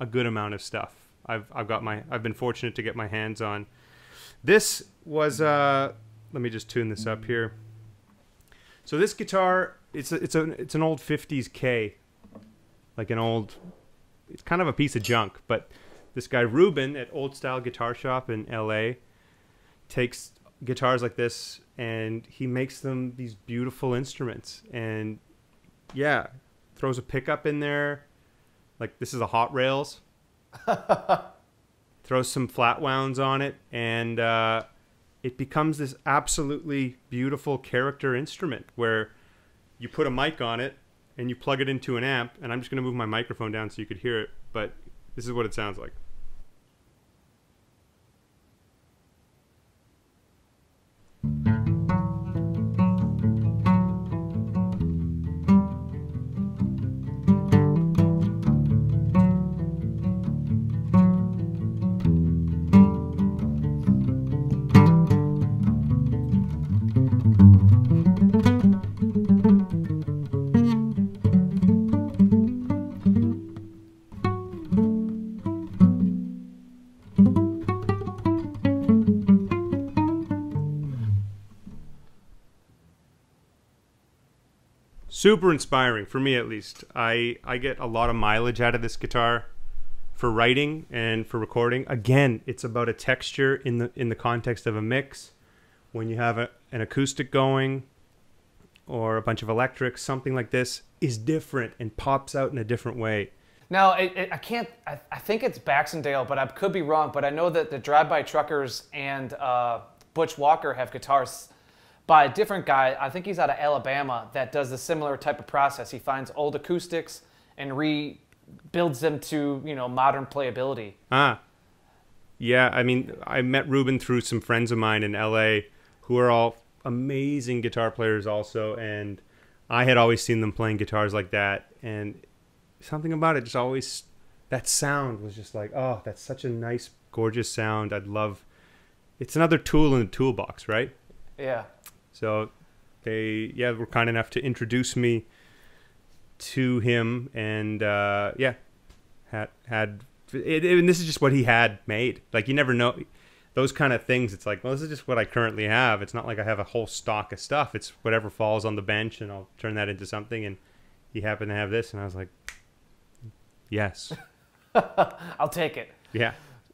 a good amount of stuff. I've I've got my I've been fortunate to get my hands on. This was uh let me just tune this up here. So this guitar it's a, it's a it's an old 50s Kay. Like an old it's kind of a piece of junk, but this guy Ruben at Old Style Guitar Shop in LA takes guitars like this and he makes them these beautiful instruments and yeah, throws a pickup in there. Like this is a Hot Rails. throws some flat wounds on it, and uh, it becomes this absolutely beautiful character instrument where you put a mic on it and you plug it into an amp. And I'm just going to move my microphone down so you could hear it, but this is what it sounds like. Super inspiring for me at least. I I get a lot of mileage out of this guitar for writing and for recording. Again, it's about a texture in the in the context of a mix. When you have a, an acoustic going or a bunch of electrics, something like this is different and pops out in a different way. Now, it, it, I can't. I, I think it's Baxendale, but I could be wrong. But I know that the Drive By Truckers and uh, Butch Walker have guitars by a different guy. I think he's out of Alabama that does a similar type of process. He finds old acoustics and rebuilds them to you know modern playability. Ah. Yeah, I mean, I met Ruben through some friends of mine in LA who are all amazing guitar players also and I had always seen them playing guitars like that and something about it just always that sound was just like, "Oh, that's such a nice gorgeous sound. I'd love It's another tool in the toolbox, right? Yeah. So they yeah were kind enough to introduce me to him, and uh, yeah, had had it, it- and this is just what he had made. Like you never know those kind of things. It's like well, this is just what I currently have. It's not like I have a whole stock of stuff. It's whatever falls on the bench, and I'll turn that into something. And he happened to have this, and I was like, yes, I'll take it. yeah,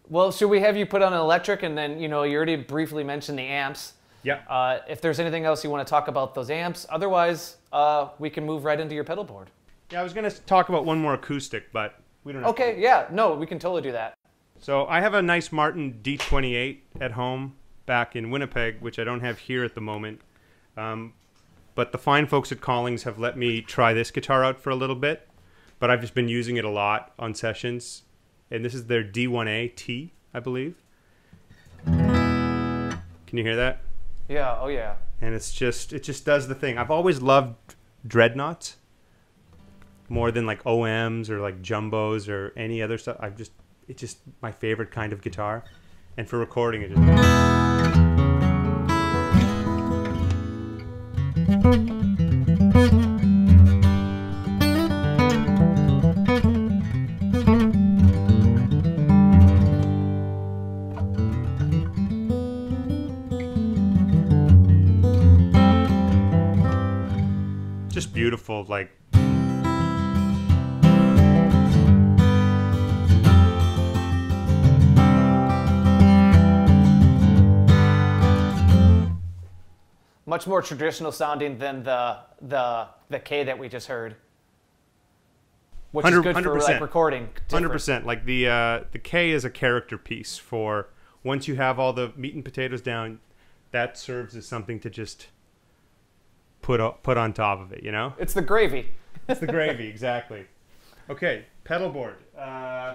Well, should we have you put on an electric and then, you know, you already briefly mentioned the amps. Yeah. Uh, if there's anything else you want to talk about those amps, otherwise, uh, we can move right into your pedal board. Yeah, I was gonna talk about one more acoustic, but we don't. Have Okay, yeah, no, we can totally do that. So I have a nice Martin D28 at home back in Winnipeg, which I don't have here at the moment. Um, but the fine folks at Collings have let me try this guitar out for a little bit. But I've just been using it a lot on sessions. And this is their D1A T, I believe. Can you hear that? Yeah, oh yeah. and it's just it just does the thing. I've always loved dreadnoughts more than like OMs or like jumbos or any other stuff. I've just it's just my favorite kind of guitar, and for recording it just. Like Much more traditional sounding than the the the Kay that we just heard. Which is 100 good for like 100%. recording. Hundred percent. Like the uh, the Kay is a character piece for once you have all the meat and potatoes down, that serves as something to just put put on top of it. You know, It's the gravy. it's the gravy exactly. Okay, pedal board. Uh,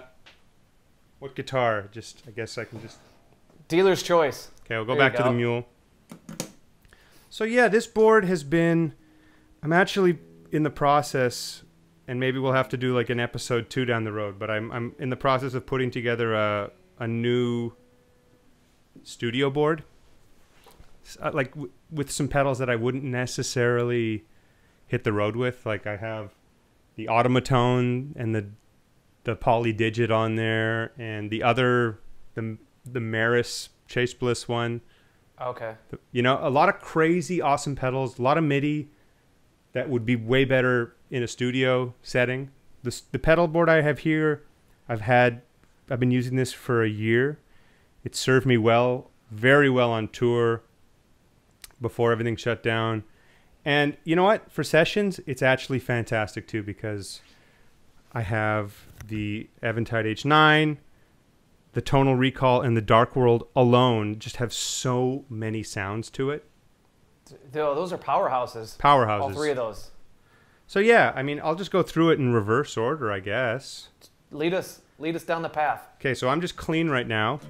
what guitar? Just I guess I can just Dealer's choice. Okay, we'll go There back to the mule. So yeah, this board has been. I'm actually in the process, and maybe we'll have to do like an episode two down the road. But I'm I'm in the process of putting together a a new studio board, uh, like with some pedals that I wouldn't necessarily hit the road with. Like I have the automatone and the the poly digit on there, and the other the the Meris Chase Bliss one. Okay. You know, a lot of crazy, awesome pedals, a lot of MIDI that would be way better in a studio setting. The, the pedal board I have here, I've had, I've been using this for a year. It served me well, very well on tour before everything shut down. And you know what? For sessions, it's actually fantastic too because I have the Eventide H9, the Tonal Recall, and the Dark World alone just have so many sounds to it. Those are powerhouses. Powerhouses. All three of those. So yeah, I mean, I'll just go through it in reverse order, I guess. Lead us lead us down the path. Okay, so I'm just clean right now.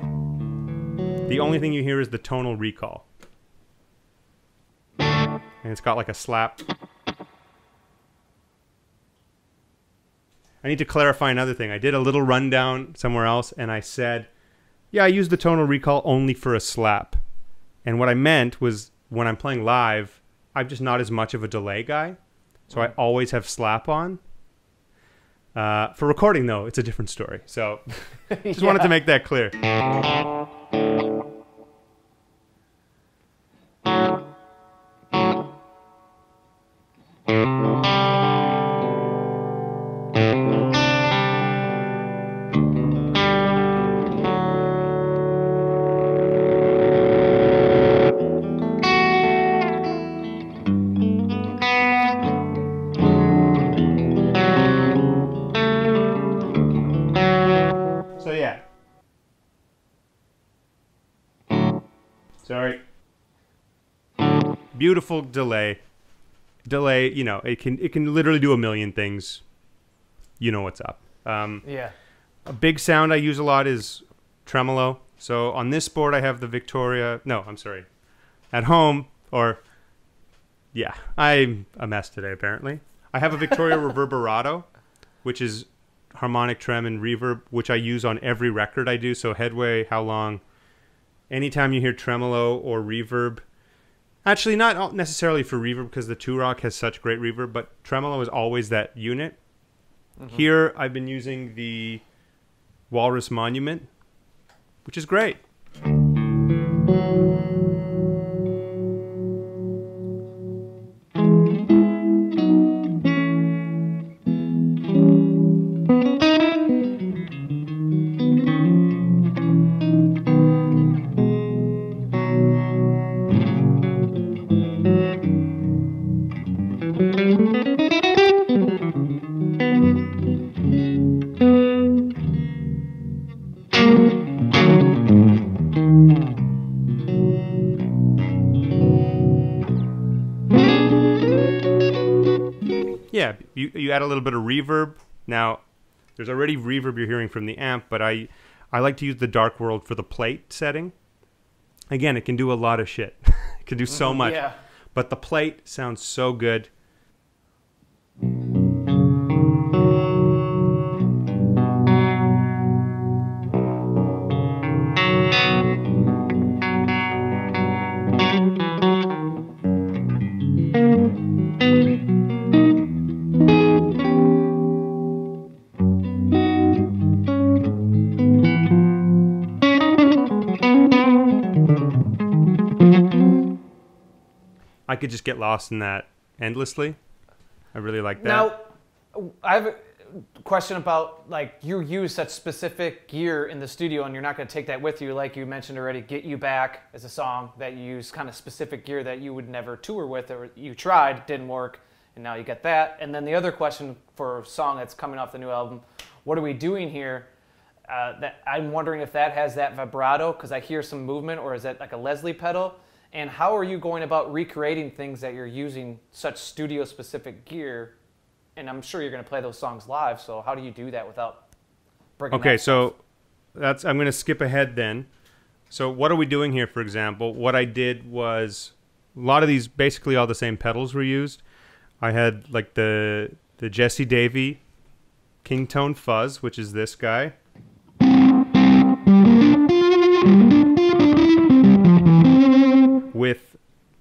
The only thing you hear is the tonal recall. And it's got like a slap. I need to clarify another thing. I did a little rundown somewhere else and I said, yeah, I use the tonal recall only for a slap. And what I meant was when I'm playing live, I'm just not as much of a delay guy. So I always have slap on. Uh, for recording, though, it's a different story. So just wanted to make that clear. Beautiful delay. Delay, you know, it can it can literally do a million things. You know what's up. Um, Yeah. a big sound I use a lot is tremolo. So on this board I have the Victoria. No, I'm sorry. At home or yeah, I'm a mess today apparently. I have a Victoria Reverberato, which is harmonic trem and reverb, which I use on every record I do. So headway, how long? Anytime you hear tremolo or reverb, Actually, not necessarily for reverb because the Two Rock has such great reverb, but tremolo is always that unit. Mm-hmm. Here, I've been using the Walrus Monument, which is great. You you add a little bit of reverb. Now, there's already reverb you're hearing from the amp, but I I like to use the Dark World for the plate setting. Again, it can do a lot of shit. it can do so mm-hmm. much. Yeah. But the plate sounds so good. Could just get lost in that endlessly. I really like that. Now, I have a question about like you use such specific gear in the studio, and you're not going to take that with you, like you mentioned already. "Get You Back" is a song that you use kind of specific gear that you would never tour with, or you tried, didn't work, and now you get that. And then the other question for a song that's coming off the new album, "What Are We Doing Here?" Uh, that I'm wondering if that has that vibrato because I hear some movement, or is that like a Leslie pedal? And how are you going about recreating things that you're using such studio specific gear? And I'm sure you're going to play those songs live. So how do you do that without? Okay, that so that's I'm going to skip ahead then. So what are we doing here? For example, what I did was a lot of these, basically all the same pedals were used. I had like the the Jesse Davey King Tone Fuzz, which is this guy. With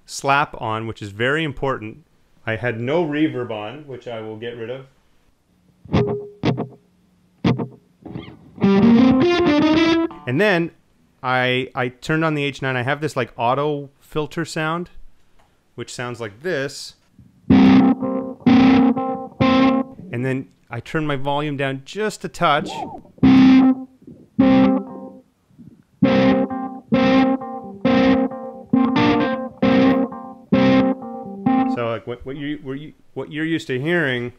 slap on, which is very important. I had no reverb on, which I will get rid of. And then I I turned on the H9. I have this like auto filter sound, which sounds like this. And then I turn my volume down just a touch. So like what, what you were you what you're used to hearing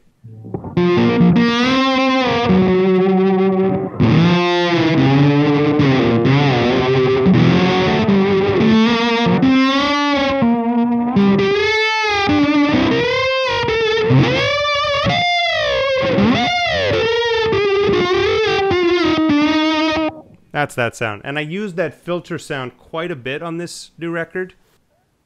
That's that sound. And I used that filter sound quite a bit on this new record.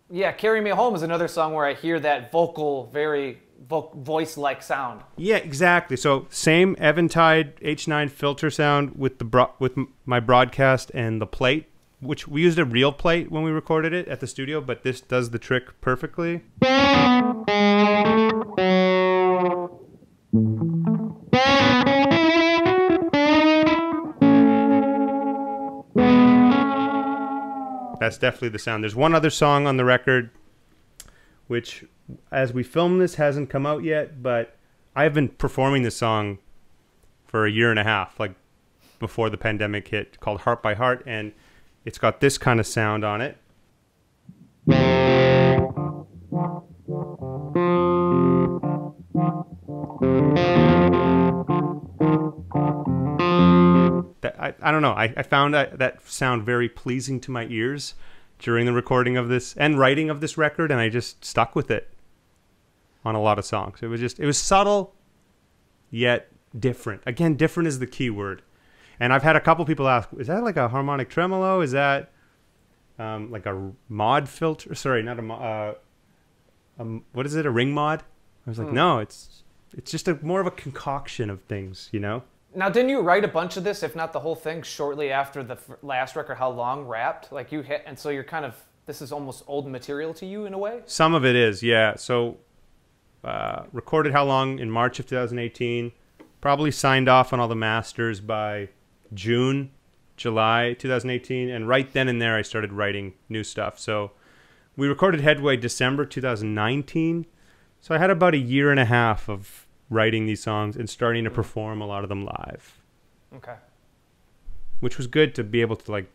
Yeah, "Carry Me Home" is another song where I hear that vocal, very vo- voice-like sound. Yeah, exactly. So same Eventide H9 filter sound with the bro- with my broadcast and the plate, which we used a real plate when we recorded it at the studio, but this does the trick perfectly. That's definitely the sound. There's one other song on the record, which, as we film this, hasn't come out yet, but I've been performing this song for a year and a half, like before the pandemic hit, called Heart by Heart, and it's got this kind of sound on it. I, I don't know. I, I found that, that sound very pleasing to my ears during the recording of this and writing of this record, and I just stuck with it on a lot of songs. It was just it was subtle, yet different. Again, different is the key word. And I've had a couple people ask, "Is that like a harmonic tremolo? Is that um, like a mod filter? Sorry, not a mo- uh, um, what is it? A ring mod?" I was like, "No, it's it's just a more of a concoction of things, you know." Now, didn't you write a bunch of this, if not the whole thing, shortly after the f- last record? How long wrapped? Like you hit, and so you're kind of this is almost old material to you in a way. Some of it is, yeah. So, uh, recorded how long? In March of 2018. Probably signed off on all the masters by June, July 2018. And right then and there, I started writing new stuff. So, we recorded Headway December 2019. So, I had about a year and a half of writing these songs and starting to perform a lot of them live, Okay. which was good to be able to like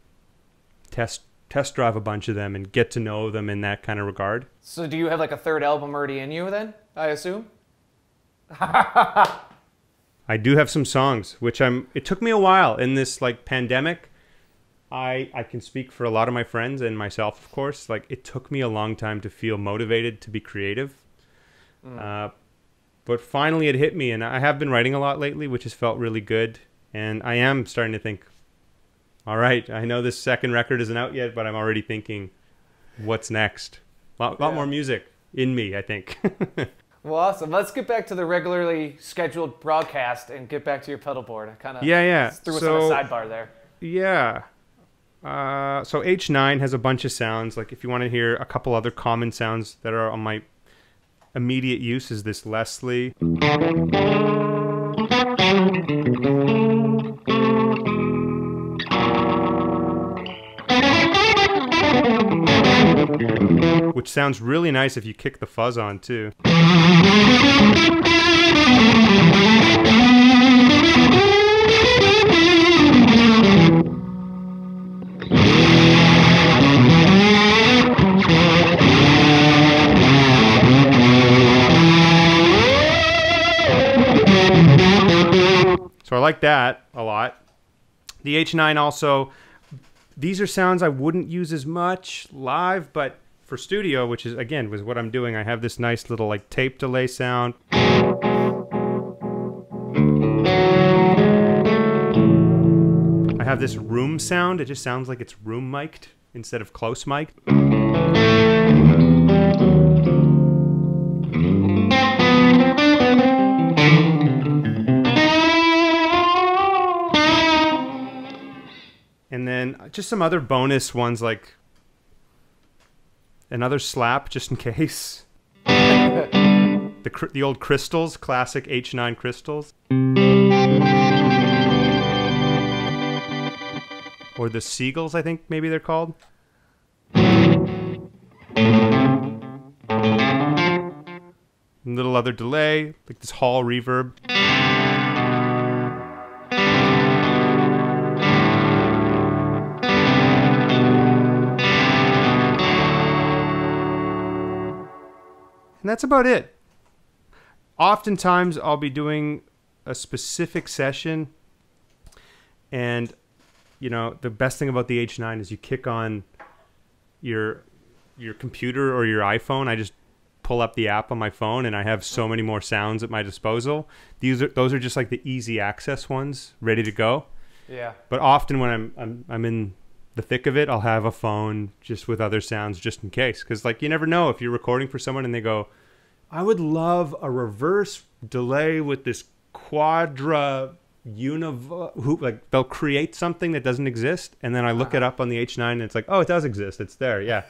test test drive a bunch of them and get to know them in that kind of regard. So do you have like a third album already in you then? I assume. I do have some songs, which I'm. It took me a while in this like pandemic. I I can speak for a lot of my friends and myself, of course. Like it took me a long time to feel motivated to be creative. Uh, but finally, it hit me, and I have been writing a lot lately, which has felt really good. And I am starting to think, all right, I know this second record isn't out yet, but I'm already thinking, what's next? A lot, lot more music in me, I think. Well, awesome. Let's get back to the regularly scheduled broadcast and get back to your pedal board. I kind of Yeah, yeah. threw us on a sidebar there. Yeah. Uh, so H9 has a bunch of sounds. Like if you want to hear a couple other common sounds that are on my immediate use is this Leslie. Which sounds really nice if you kick the fuzz on too. So I like that a lot. The H9 also, these are sounds I wouldn't use as much live, but for studio, which is again was what I'm doing, I have this nice little like tape delay sound. I have this room sound. It just sounds like it's room mic'd instead of close mic'd. Just some other bonus ones like another slap just in case. the the old crystals, classic H9 crystals. Or the seagulls, I think maybe they're called. Little other delay, like this hall reverb. And that's about it. Oftentimes, I'll be doing a specific session, and you know the best thing about the H9 is you kick on your your computer or your iPhone. I just pull up the app on my phone, and I have so many more sounds at my disposal. These are those are just like the easy access ones, ready to go. Yeah. But often when I'm I'm I'm in the thick of it, I'll have a phone just with other sounds just in case. Because like you never know if you're recording for someone and they go, I would love a reverse delay with this quadra univ who like they'll create something that doesn't exist and then I look it uh-huh. up on the H9 and it's like, oh, it does exist. It's there. Yeah.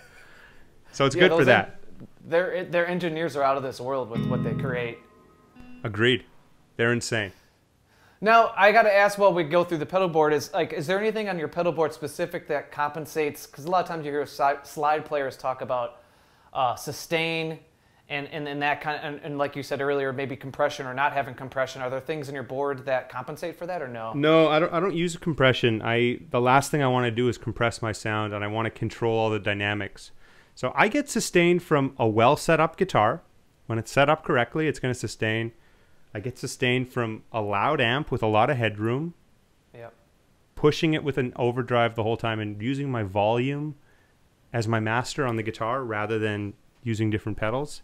So it's Yeah, good for that. their their engineers are out of this world with what they create. Agreed. They're insane. Now I got to ask while we go through the pedal board is like, is there anything on your pedal board specific that compensates? Because a lot of times you hear slide players talk about uh, sustain and, and and that kind of and, and like you said earlier, maybe compression or not having compression. Are there things in your board that compensate for that or no? No, I don't. I don't use compression. I the last thing I want to do is compress my sound, and I want to control all the dynamics. So I get sustained from a well set up guitar. When it's set up correctly, it's going to sustain. I get sustain from a loud amp with a lot of headroom, Yep. pushing it with an overdrive the whole time, and using my volume as my master on the guitar rather than using different pedals.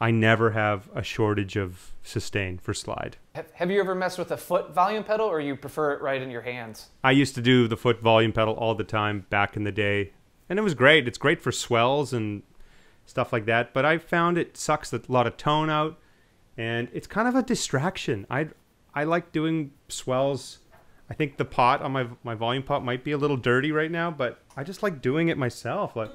I never have a shortage of sustain for slide. Have, have you ever messed with a foot volume pedal, or you prefer it right in your hands? I used to do the foot volume pedal all the time back in the day, and it was great. It's great for swells and stuff like that. But I found it sucks a lot of tone out, and it's kind of a distraction. I I like doing swells. I think the pot on my my volume pot might be a little dirty right now, but I just like doing it myself. Like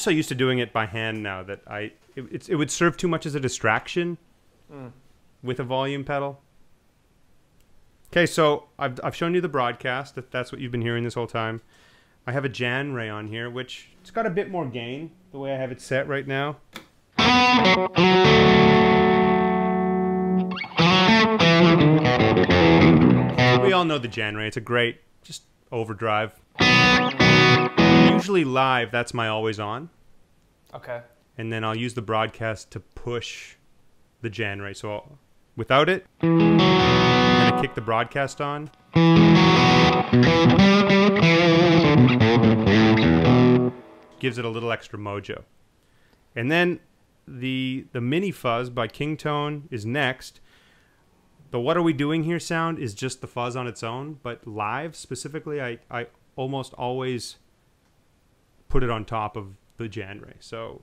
just so used to doing it by hand now that I it, it's, it would serve too much as a distraction hmm. with a volume pedal. Okay, so I've, I've shown you the broadcast. If that's what you've been hearing this whole time, I have a Jan Ray on here, which it's got a bit more gain the way I have it set right now. We all know the Jan Ray. It's a great just overdrive. Usually live, that's my always on Okay. and then I'll use the broadcast to push the Jan Ray. So I'll, without it, I'm gonna kick the broadcast on. Gives it a little extra mojo. And then the the mini fuzz by Kingtone is next. The what are we doing here sound is just the fuzz on its own, but live specifically I, I almost always put it on top of the Ray. So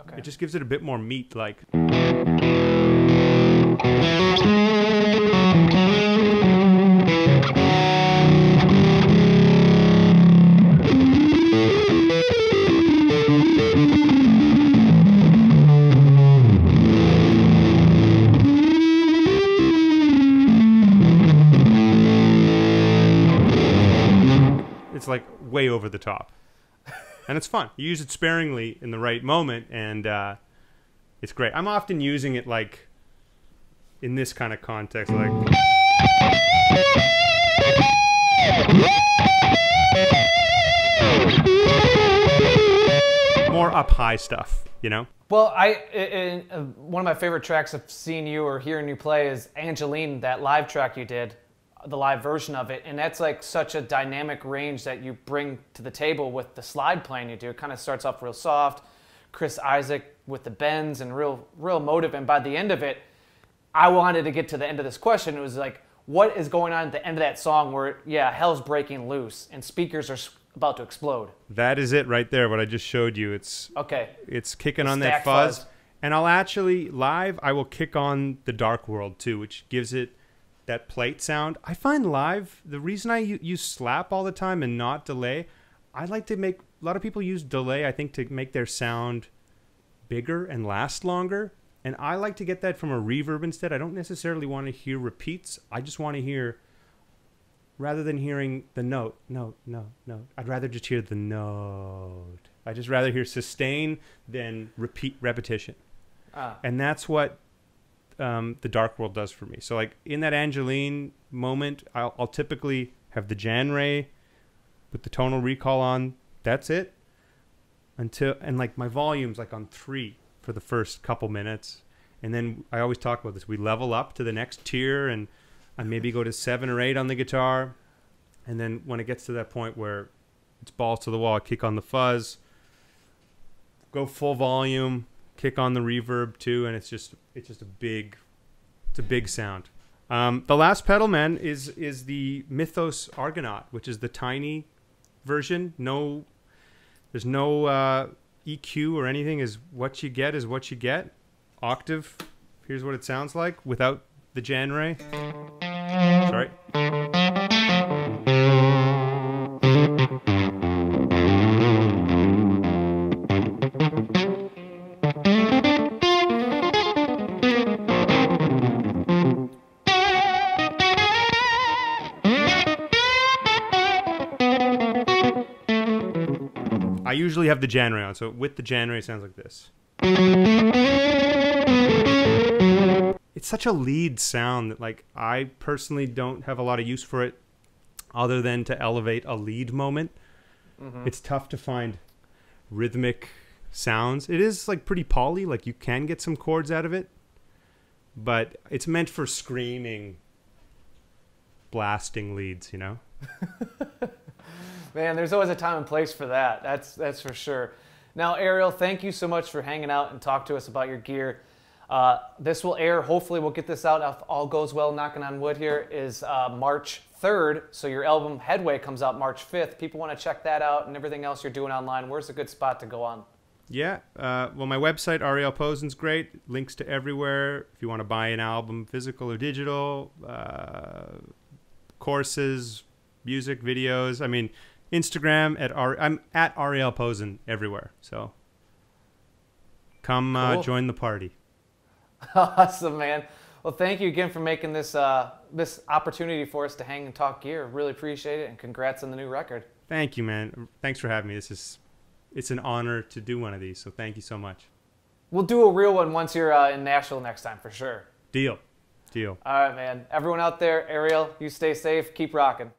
Okay. it just gives it a bit more meat like it's like way over the top and it's fun. You use it sparingly in the right moment and uh, it's great. I'm often using it like in this kind of context like more up high stuff you know? Well, I in, uh, one of my favorite tracks of seeing you or hearing you play is Angeline, that live track you did, the live version of it, and that's like such a dynamic range that you bring to the table with the slide playing you do. It kind of starts off real soft, Chris Isaak with the bends and real real motive, and by the end of it, I wanted to get to the end of this question. It was like, what is going on at the end of that song where yeah, hell's breaking loose and speakers are about to explode? that is it right there what i just showed you it's Okay, it's kicking on that fuzz. fuzz. And I'll actually live. I will kick on the Dark World too, which gives it that plate sound. I find live the reason I use slap all the time and not delay. I like to make a lot of people use delay. I think to make their sound bigger and last longer. And I like to get that from a reverb instead. I don't necessarily want to hear repeats. I just want to hear rather than hearing the note, note, note, note, I'd rather just hear the note. I just rather hear sustain than repeat repetition, Ah. and that's what um, the Dark World does for me. So, like in that Angeline moment, I'll, I'll typically have the Jan Ray with the tonal recall on. That's it. Until and like my volume's like on three for the first couple minutes, and then I always talk about this. We level up to the next tier, and I maybe go to seven or eight on the guitar, and then when it gets to that point where it's balls to the wall, I kick on the fuzz, go full volume, kick on the reverb too, and it's just it's just a big, it's a big sound. Um, the last pedal, man, is is the Mythos Argonaut, which is the tiny version. No, there's no uh, EQ or anything. Is what you get is what you get. Octave. Here's what it sounds like without the Jan Ray. Sorry. Have the Jan Ray on, so with the Jan Ray, it sounds like this. It's such a lead sound that, like, I personally don't have a lot of use for it, other than to elevate a lead moment. Mm-hmm. It's tough to find rhythmic sounds. It is like pretty poly, like you can get some chords out of it, but it's meant for screaming, blasting leads. You know. Man, there's always a time and place for that. That's that's for sure. Now, Ariel, thank you so much for hanging out and talk to us about your gear. Uh, this will air. Hopefully, we'll get this out if all goes well. Knocking on wood here is uh, March 3rd. So your album Headway comes out March 5th. People want to check that out and everything else you're doing online. Where's a good spot to go on? Yeah. Uh, well, my website, Ariel Posen's great. Links to everywhere. If you want to buy an album, physical or digital, uh, courses, music, videos. I mean, Instagram at Ari- I'm at Ariel Posen everywhere. So come uh, join the party. awesome, man. Well, thank you again for making this uh, this opportunity for us to hang and talk gear. Really appreciate it, and congrats on the new record. Thank you, man. Thanks for having me. This is it's an honor to do one of these. So thank you so much. We'll do a real one once you're uh, in Nashville next time for sure. Deal. Deal. All right, man. Everyone out there, Ariel, you stay safe. Keep rocking.